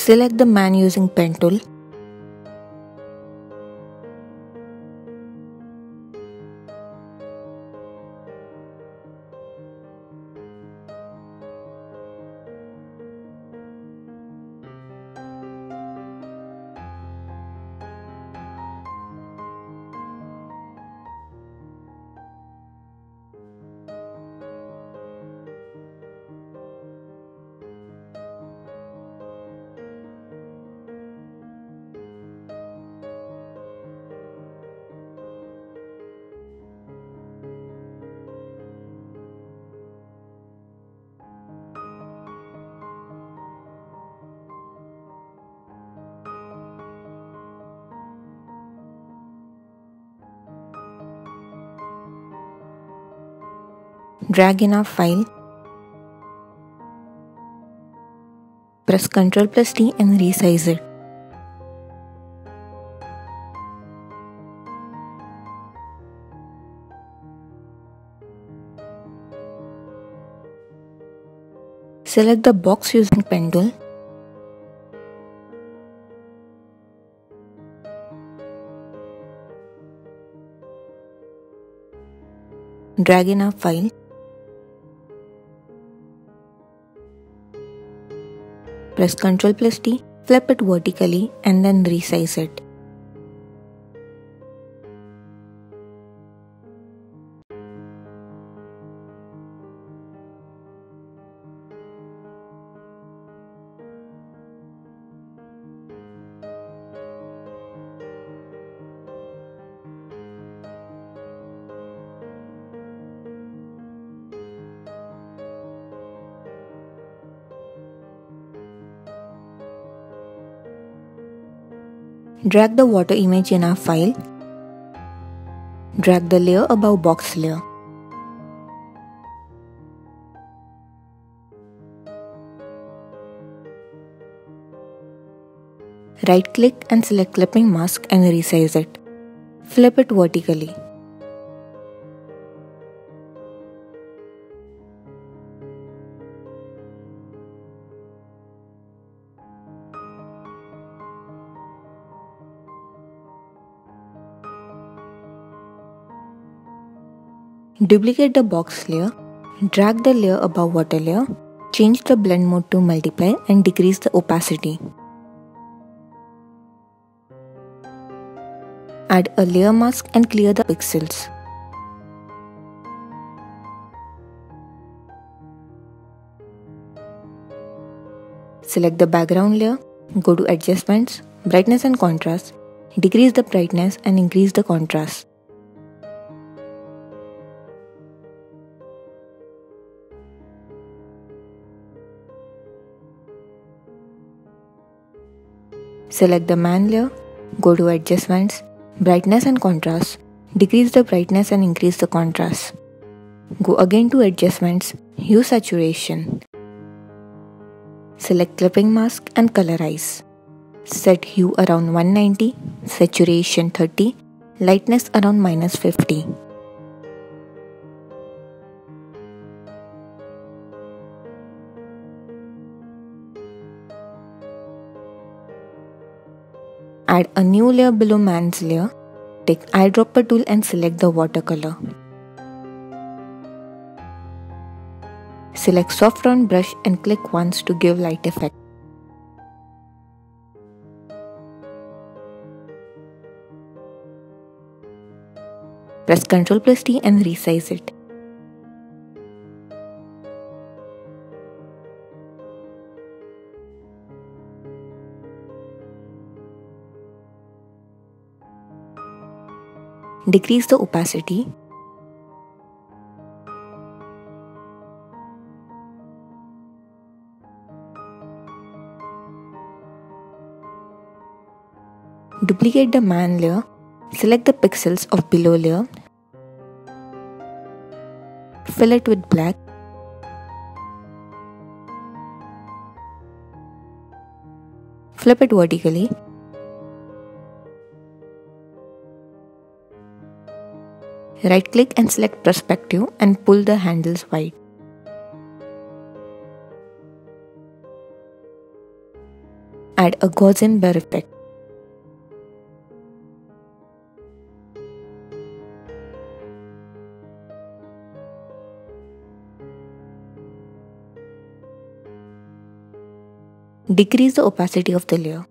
Select the man using pen tool. Drag in our file. Press Ctrl plus T and resize it. Select the box using pen tool. Drag in our file. Press Ctrl plus T, flip it vertically and then resize it. Drag the water image in our file. Drag the layer above box layer. Right click and select clipping mask and resize it. Flip it vertically. Duplicate the box layer, drag the layer above water layer, change the blend mode to multiply and decrease the opacity. Add a layer mask and clear the pixels. Select the background layer, go to adjustments, brightness and contrast, decrease the brightness and increase the contrast. Select the man layer, go to adjustments, brightness and contrast, decrease the brightness and increase the contrast. Go again to adjustments, hue saturation. Select clipping mask and colorize. Set hue around 190, saturation 30, lightness around minus 50. Add a new layer below man's layer. Take eyedropper tool and select the watercolor. Select soft round brush and click once to give light effect. Press Ctrl plus T and resize it. Decrease the opacity. Duplicate the man layer. Select the pixels of below layer. Fill it with black. Flip it vertically Right click and select perspective and pull the handles wide. Add a Gaussian blur effect. Decrease the opacity of the layer.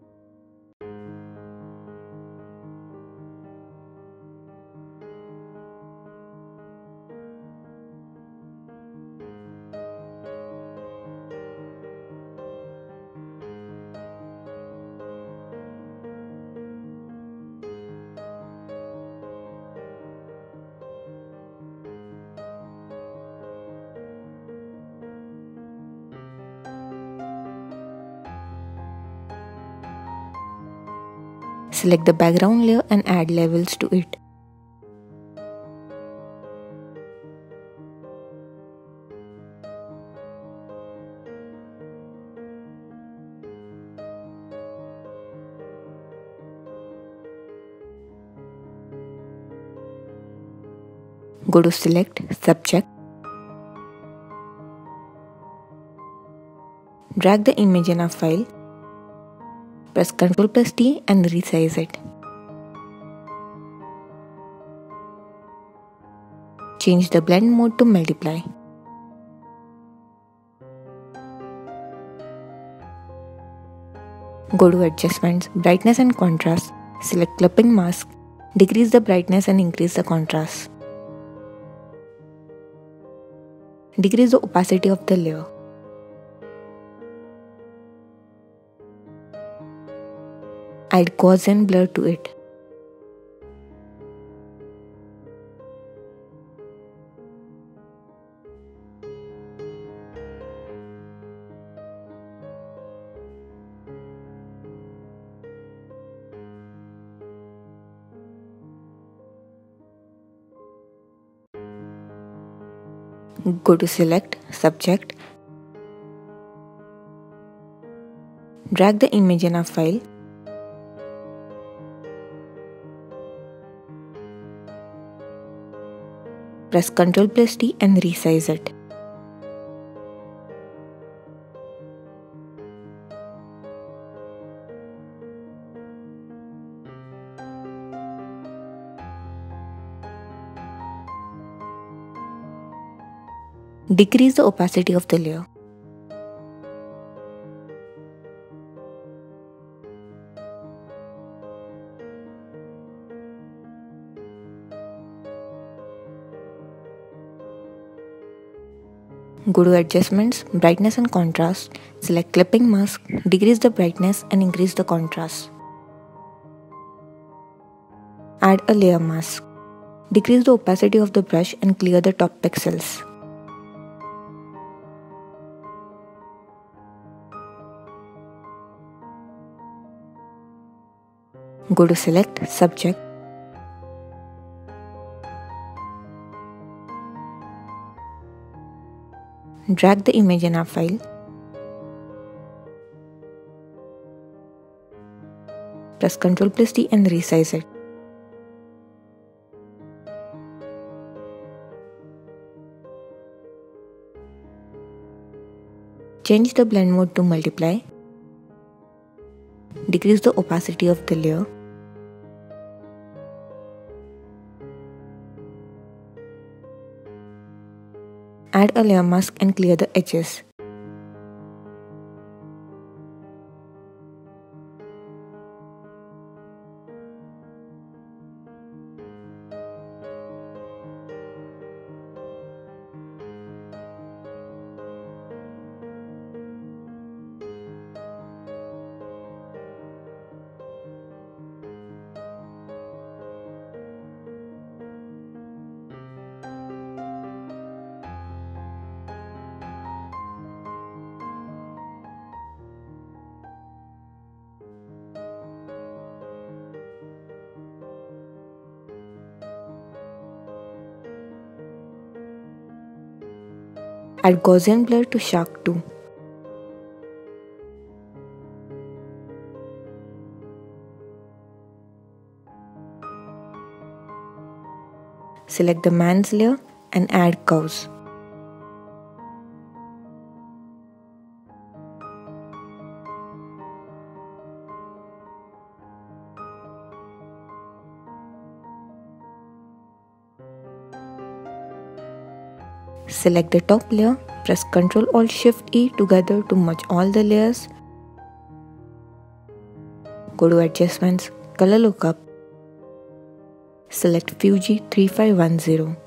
Select the background layer and add levels to it. Go to select subject. Drag the image in a file Press Ctrl plus T and resize it. Change the blend mode to multiply. Go to adjustments, brightness and contrast, select clipping mask, decrease the brightness and increase the contrast. Decrease the opacity of the layer. Add Gaussian blur to it. Go to select subject drag the image in a file Press Ctrl plus T and resize it. Decrease the opacity of the layer. Go to adjustments, brightness and contrast, select clipping mask, decrease the brightness and increase the contrast. Add a layer mask. Decrease the opacity of the brush and clear the top pixels. Go to select subject drag the image in our file. Press ctrl plus T and resize it. Change the blend mode to multiply. Decrease the opacity of the layer Add a layer mask and clear the edges. Add Gaussian blur to Shark 2. Select the man's layer and add curves. Select the top layer, press Ctrl Alt Shift E together to merge all the layers. Go to Adjustments, Color Lookup. Select Fuji 3510.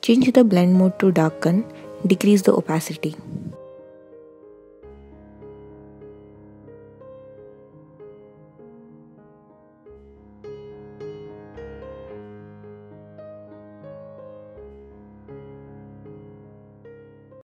Change the blend mode to darken, decrease the opacity.